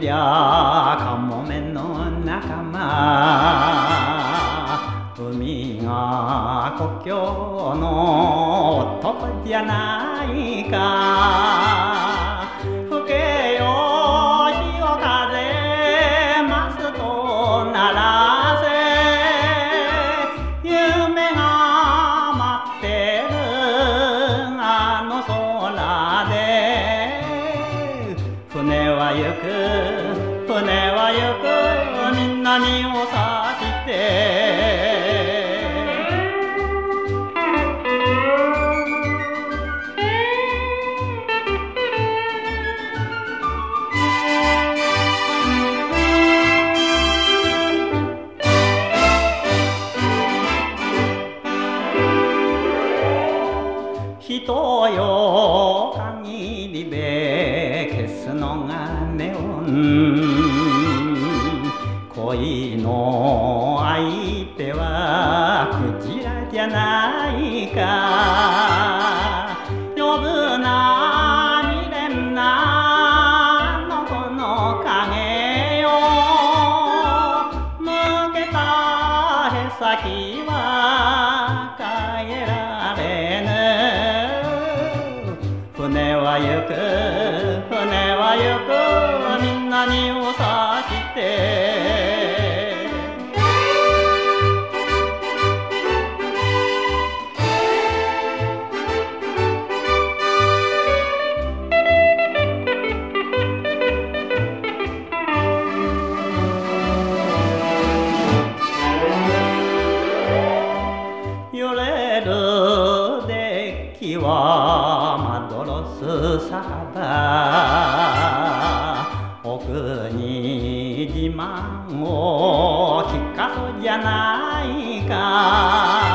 りゃカモメの仲間。海が故郷の男じゃないか。は行く。船は行く。みんなにをさして。人よ。恋の相手はクジラじゃないか。呼ぶな未練なの子の影よ。向けたへさきは変えられぬ。船は行く船は行く。みんなにをさして。デッキはまどろす酒場。奥に自慢を聞かそうじゃないか。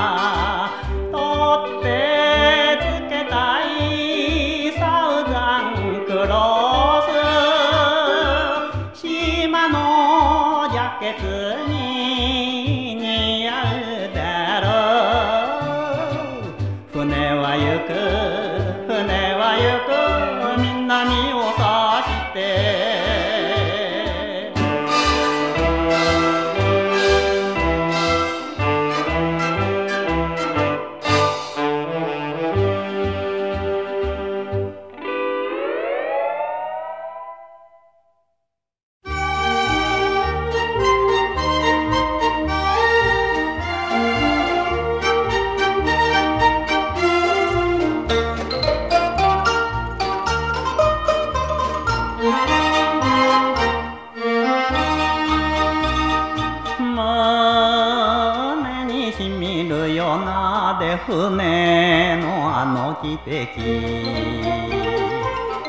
船のあの汽笛。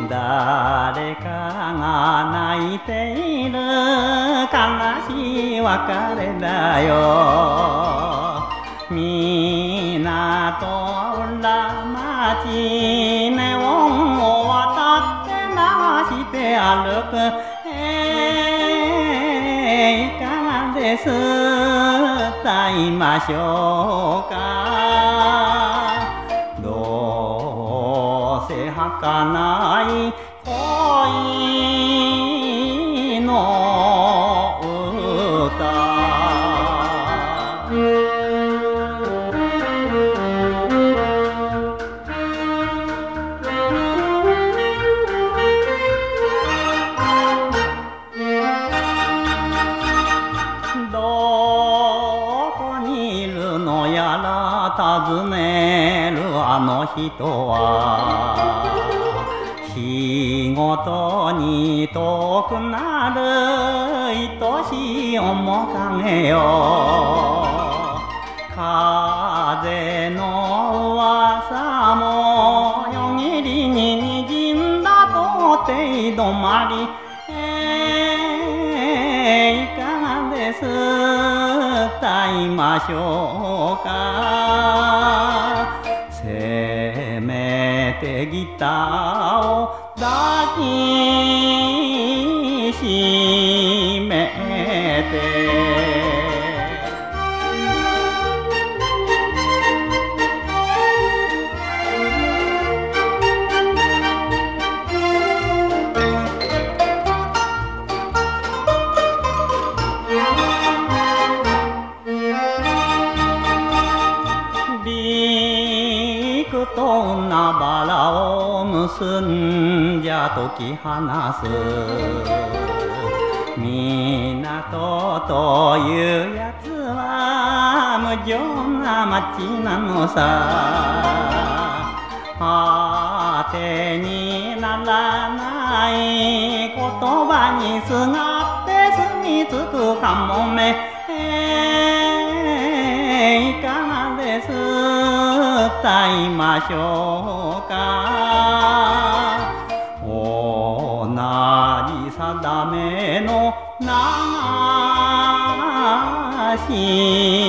誰かが泣いている。悲しい別れだよ。港裏町ネオンを渡って流して歩く。えーいかがです？歌いましょうか。儚い恋の歌。どこにいるのやら尋ねるあの人は。日ごとに遠くなる愛しい面影よ風の噂もよぎりににじんだとて止まり。えーいかがです？歌いましょうか。せめてギターひめて」「びくとなばらを結んで」じゃ解き放す港というやつは無情な町なのさ。果てにならない言葉にすがって住み着くかもめ、え、いかがです？歌いましょうか。じ定めのなし。